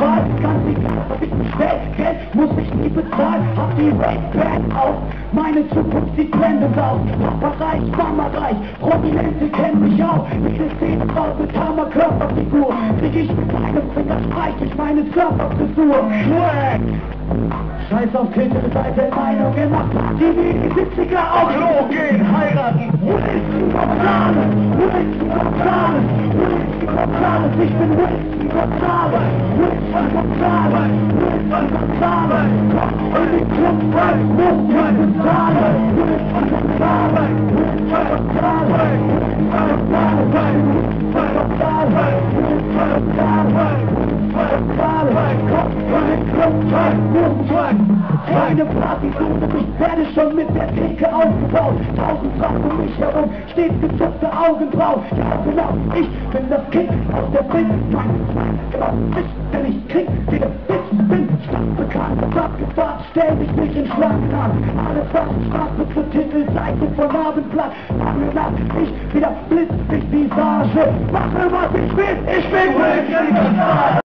Wahl, ganz egal, ob ich bestell, Geld muss ich nie bezahlen, hab die Red auf, meine Zukunft sieht blendend aus, Papa reich, Mama reich, Prominente kennen mich auch, jede Szene raus mit Hammer Körperfigur, krieg ich mit einem Finger streich ich meine Surferfrisur, Schwack! Scheiß auf Titelseite, Meinungen macht die wie die 70er auf Klo gehen, heiraten. Gonzales, ich bin Wilson Gonzales, Wilson Gonzales, Wilson Gonzales, komm in die Club, muss ich bezahlen, Wilson Gonzales, Wilson Gonzales, Wilson Gonzales, Wilson Gonzales, Wilson Gonzales, Wilson Gonzales, in die Club, ich keine Partystunde, ich werde schon mit der Theke aufgebaut. Tausend Frauen um mich herum, steht gezückte Augenbrauen. Ja genau, ich bin das Kind aus der Bild. Mein genau, ich, denn ich krieg die Bitch, bin stadtbekannt. Abgefahren, stell dich nicht in Schlangen an. Alles was ich mache zur Titelseite von Abendblatt. Fange nach, ich wieder blitz, ich Visage. Mache was ich will, ich bin Wilson.